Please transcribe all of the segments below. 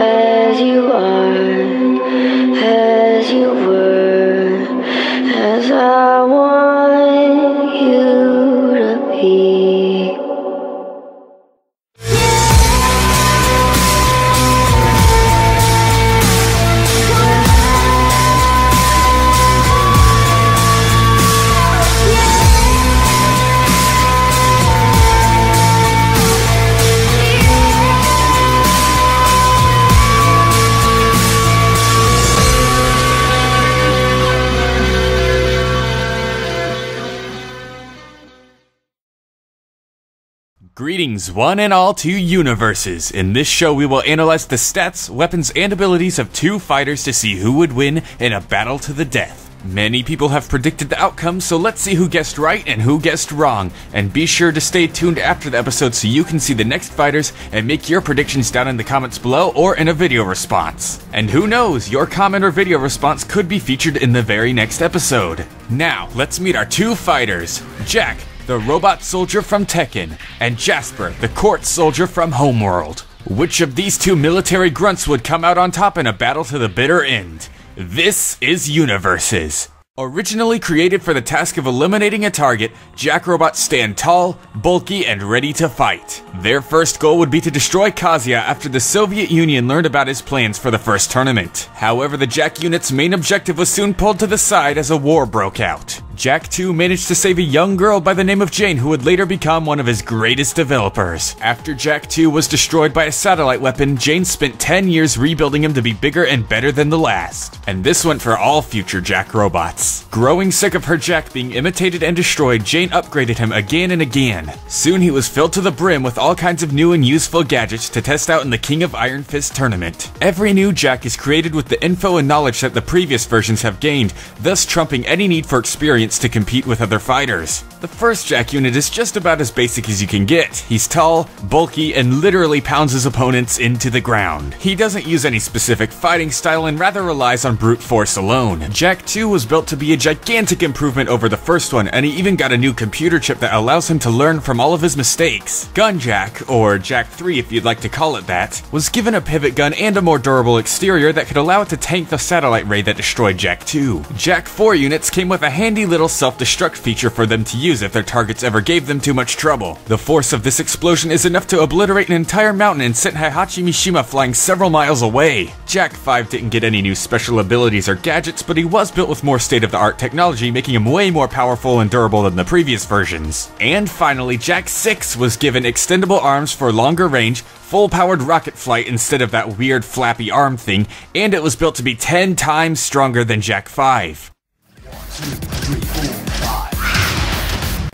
as you are, as you were, Greetings, one and all, to UniVS. In this show, we will analyze the stats, weapons, and abilities of two fighters to see who would win in a battle to the death. Many people have predicted the outcome, so let's see who guessed right and who guessed wrong. And be sure to stay tuned after the episode so you can see the next fighters and make your predictions down in the comments below or in a video response. And who knows, your comment or video response could be featured in the very next episode. Now, let's meet our two fighters Jack, the robot soldier from Tekken, and Jasper, the quartz soldier from Homeworld. Which of these two military grunts would come out on top in a battle to the bitter end? This is UniVS. Originally created for the task of eliminating a target, Jack robots stand tall, bulky, and ready to fight. Their first goal would be to destroy Kazuya after the Soviet Union learned about his plans for the first tournament. However, the Jack unit's main objective was soon pulled to the side as a war broke out. Jack 2 managed to save a young girl by the name of Jane who would later become one of his greatest developers. After Jack 2 was destroyed by a satellite weapon, Jane spent 10 years rebuilding him to be bigger and better than the last. And this went for all future Jack robots. Growing sick of her Jack being imitated and destroyed, Jane upgraded him again and again. Soon he was filled to the brim with all kinds of new and useful gadgets to test out in the King of Iron Fist tournament. Every new Jack is created with the info and knowledge that the previous versions have gained, thus trumping any need for experience to compete with other fighters. The first Jack unit is just about as basic as you can get. He's tall, bulky, and literally pounds his opponents into the ground. He doesn't use any specific fighting style and rather relies on brute force alone. Jack 2 was built to be a gigantic improvement over the first one, and he even got a new computer chip that allows him to learn from all of his mistakes. Gun Jack, or Jack 3 if you'd like to call it that, was given a pivot gun and a more durable exterior that could allow it to tank the satellite ray that destroyed Jack 2. Jack 4 units came with a handy little self-destruct feature for them to use if their targets ever gave them too much trouble. The force of this explosion is enough to obliterate an entire mountain and send Heihachi Mishima flying several miles away. Jack 5 didn't get any new special abilities or gadgets, but he was built with more state-of-the-art technology, making him way more powerful and durable than the previous versions. And finally, Jack 6 was given extendable arms for longer range, full powered rocket flight instead of that weird flappy arm thing, and it was built to be 10 times stronger than Jack 5.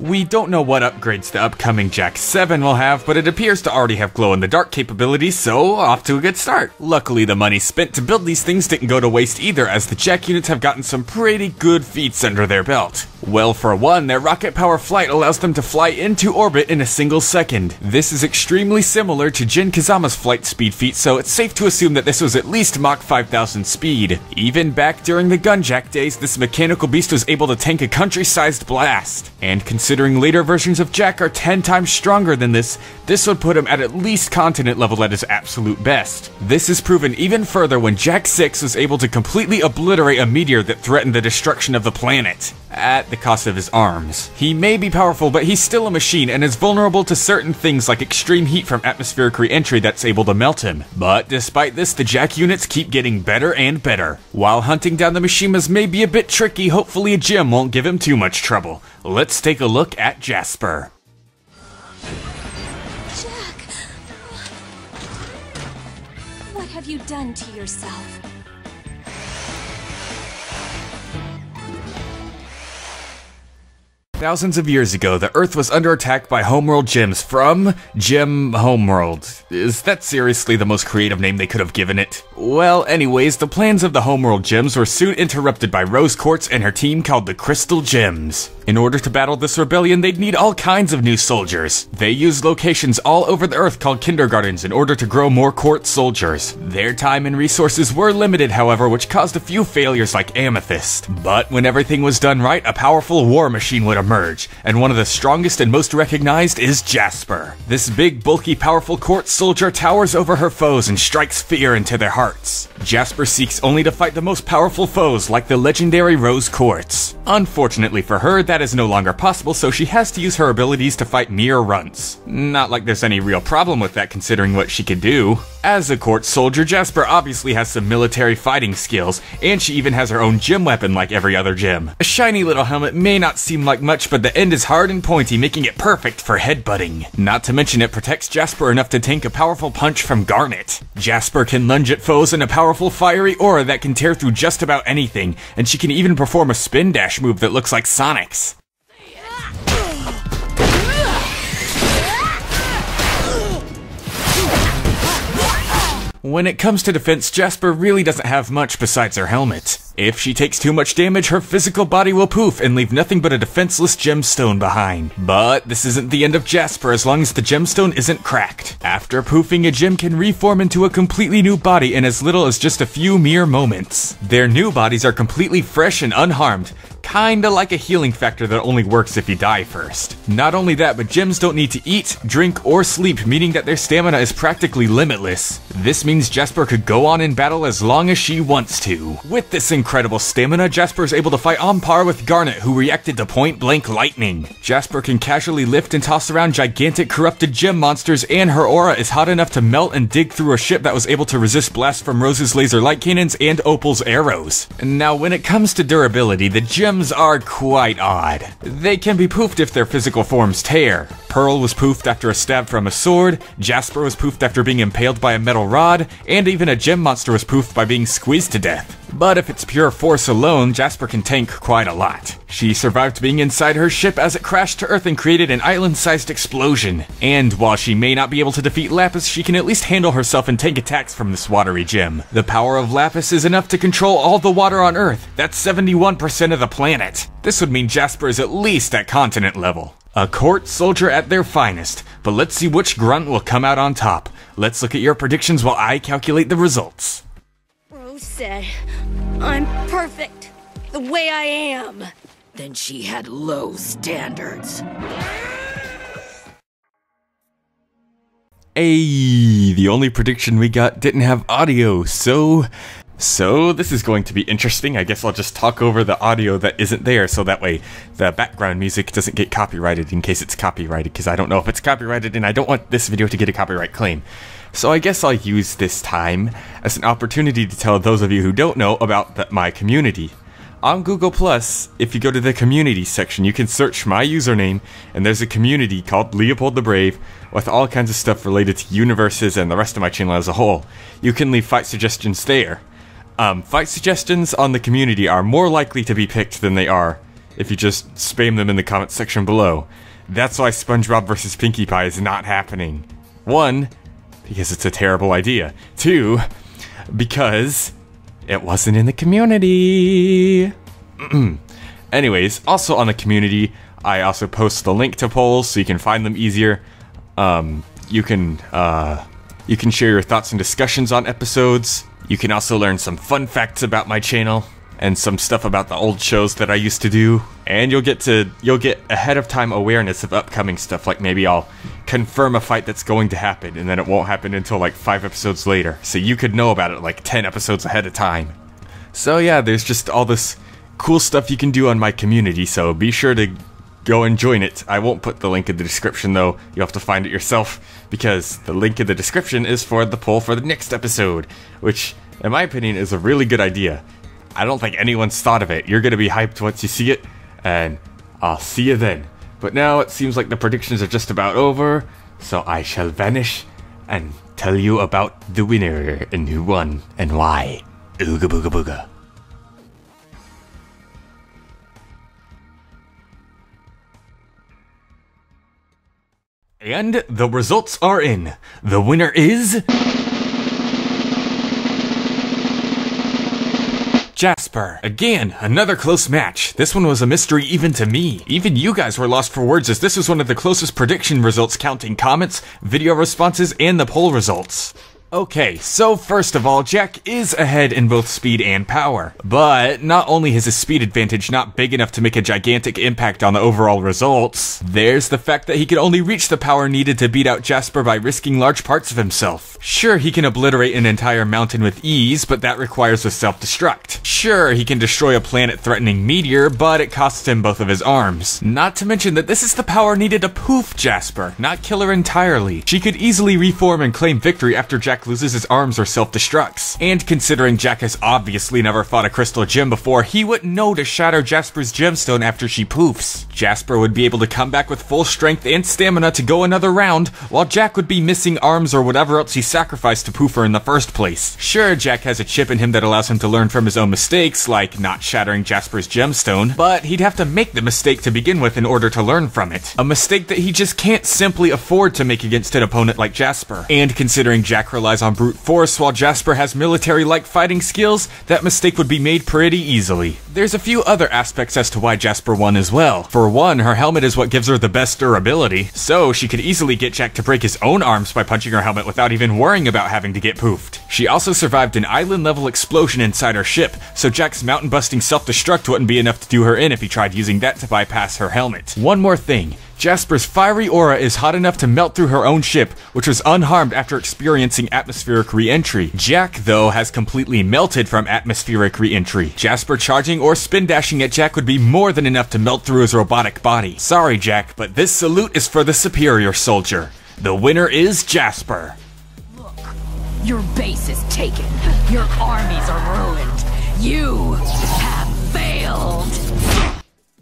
We don't know what upgrades the upcoming Jack 7 will have, but it appears to already have glow in the dark capabilities, so off to a good start. Luckily, the money spent to build these things didn't go to waste either, as the Jack units have gotten some pretty good feats under their belt. Well, for one, their rocket power flight allows them to fly into orbit in a single second. This is extremely similar to Jin Kazama's flight speed feat, so it's safe to assume that this was at least Mach 5000 speed. Even back during the Gunjack days, this mechanical beast was able to tank a country-sized blast. And later versions of Jack are 10 times stronger than this, this would put him at at least continent level at his absolute best. This is proven even further when Jack 6 was able to completely obliterate a meteor that threatened the destruction of the planet at the cost of his arms. He may be powerful, but he's still a machine and is vulnerable to certain things like extreme heat from atmospheric re-entry that's able to melt him. But despite this, the Jack units keep getting better and better. While hunting down the Mishimas may be a bit tricky, hopefully a gem won't give him too much trouble. Let's take a look at Jasper. Jack! What have you done to yourself? Thousands of years ago, the Earth was under attack by Homeworld gems from Gem Homeworld. Is that seriously the most creative name they could have given it? Well, anyways, the plans of the Homeworld gems were soon interrupted by Rose Quartz and her team called the Crystal Gems. In order to battle this rebellion, they'd need all kinds of new soldiers. They used locations all over the Earth called kindergartens in order to grow more quartz soldiers. Their time and resources were limited, however, which caused a few failures like Amethyst. But when everything was done right, a powerful war machine would emerge emerge, and one of the strongest and most recognized is Jasper. This big, bulky, powerful quartz soldier towers over her foes and strikes fear into their hearts. Jasper seeks only to fight the most powerful foes, like the legendary Rose Quartz. Unfortunately for her, that is no longer possible, so she has to use her abilities to fight mere runts. Not like there's any real problem with that considering what she can do. As a quartz soldier, Jasper obviously has some military fighting skills, and she even has her own gem weapon like every other gem. A shiny little helmet may not seem like much, but the end is hard and pointy, making it perfect for headbutting. Not to mention it protects Jasper enough to tank a powerful punch from Garnet. Jasper can lunge at foes in a powerful fiery aura that can tear through just about anything, and she can even perform a spin dash move that looks like Sonic's. When it comes to defense, Jasper really doesn't have much besides her helmet. If she takes too much damage, her physical body will poof and leave nothing but a defenseless gemstone behind. But this isn't the end of Jasper as long as the gemstone isn't cracked. After poofing, a gem can reform into a completely new body in as little as just a few mere moments. Their new bodies are completely fresh and unharmed, kinda like a healing factor that only works if you die first. Not only that, but gems don't need to eat, drink, or sleep, meaning that their stamina is practically limitless. This means Jasper could go on in battle as long as she wants to. With this incredible stamina, Jasper is able to fight on par with Garnet, who reacted to point blank lightning. Jasper can casually lift and toss around gigantic corrupted gem monsters, and her aura is hot enough to melt and dig through a ship that was able to resist blasts from Rose's laser light cannons and Opal's arrows. Now, when it comes to durability, the gems are quite odd. They can be poofed if their physical forms tear. Pearl was poofed after a stab from a sword, Jasper was poofed after being impaled by a metal rod, and even a gem monster was poofed by being squeezed to death. But if it's pure force alone, Jasper can tank quite a lot. She survived being inside her ship as it crashed to Earth and created an island-sized explosion. And while she may not be able to defeat Lapis, she can at least handle herself and tank attacks from this watery gem. The power of Lapis is enough to control all the water on Earth. That's 71% of the planet. This would mean Jasper is at least at continent level. A quartz soldier at their finest, but let's see which grunt will come out on top. Let's look at your predictions while I calculate the results. Rose said, I'm perfect the way I am. Then she had low standards. Hey, the only prediction we got didn't have audio, so so this is going to be interesting. I guess I'll just talk over the audio that isn't there so that way the background music doesn't get copyrighted in case it's copyrighted because I don't know if it's copyrighted and I don't want this video to get a copyright claim. So I guess I'll use this time as an opportunity to tell those of you who don't know about the, my community. On Google Plus, if you go to the community section, you can search my username, and there's a community called Leopold the Brave with all kinds of stuff related to UniVS and the rest of my channel as a whole. You can leave fight suggestions there. Um, fight suggestions on the community are more likely to be picked than they are if you just spam them in the comments section below. That's why SpongeBob vs. Pinkie Pie is not happening. One, because it's a terrible idea. Two, because it wasn't in the community. Anyways, also on the community, I also post the link to polls so you can find them easier. Um, you can uh, you can share your thoughts and discussions on episodes. You can also learn some fun facts about my channel and some stuff about the old shows that I used to do. And you'll get to you'll get ahead of time awareness of upcoming stuff like maybe I'll confirm a fight that's going to happen and then it won't happen until like 5 episodes later. So you could know about it like 10 episodes ahead of time. So yeah, there's just all this cool stuff you can do on my community, so be sure to go and join it. I won't put the link in the description though. You'll have to find it yourself because the link in the description is for the poll for the next episode, which in my opinion is a really good idea. I don't think anyone's thought of it. You're to be hyped once you see it, and I'll see you then. But now it seems like the predictions are just about over, so I shall vanish and tell you about the winner and who won and why. Ooga booga booga. And the results are in. The winner is. Jasper. Again, another close match. This one was a mystery even to me. Even you guys were lost for words as this was one of the closest prediction results counting comments, video responses, and the poll results. Okay, so first of all, Jack is ahead in both speed and power. But not only is his speed advantage not big enough to make a gigantic impact on the overall results, there's the fact that he can only reach the power needed to beat out Jasper by risking large parts of himself. Sure, he can obliterate an entire mountain with ease, but that requires a self-destruct. Sure, he can destroy a planet-threatening meteor, but it costs him both of his arms. Not to mention that this is the power needed to poof Jasper, not kill her entirely. She could easily reform and claim victory after Jack Jack loses his arms or self-destructs. And considering Jack has obviously never fought a crystal gem before, he wouldn't know to shatter Jasper's gemstone after she poofs. Jasper would be able to come back with full strength and stamina to go another round, while Jack would be missing arms or whatever else he sacrificed to poof her in the first place. Sure, Jack has a chip in him that allows him to learn from his own mistakes, like not shattering Jasper's gemstone, but he'd have to make the mistake to begin with in order to learn from it. A mistake that he just can't simply afford to make against an opponent like Jasper. And considering Jack relies relies on brute force while Jasper has military-like fighting skills, that mistake would be made pretty easily. There's a few other aspects as to why Jasper won as well. For one, her helmet is what gives her the best durability, so she could easily get Jack to break his own arms by punching her helmet without even worrying about having to get poofed. She also survived an island-level explosion inside her ship, so Jack's mountain-busting self-destruct wouldn't be enough to do her in if he tried using that to bypass her helmet. One more thing, Jasper's fiery aura is hot enough to melt through her own ship, which was unharmed after experiencing atmospheric re-entry. Jack, though, has completely melted from atmospheric re-entry. Jasper charging or spin dashing at Jack would be more than enough to melt through his robotic body. Sorry, Jack, but this salute is for the superior soldier. The winner is Jasper. Look, your base is taken. Your armies are ruined. You have failed.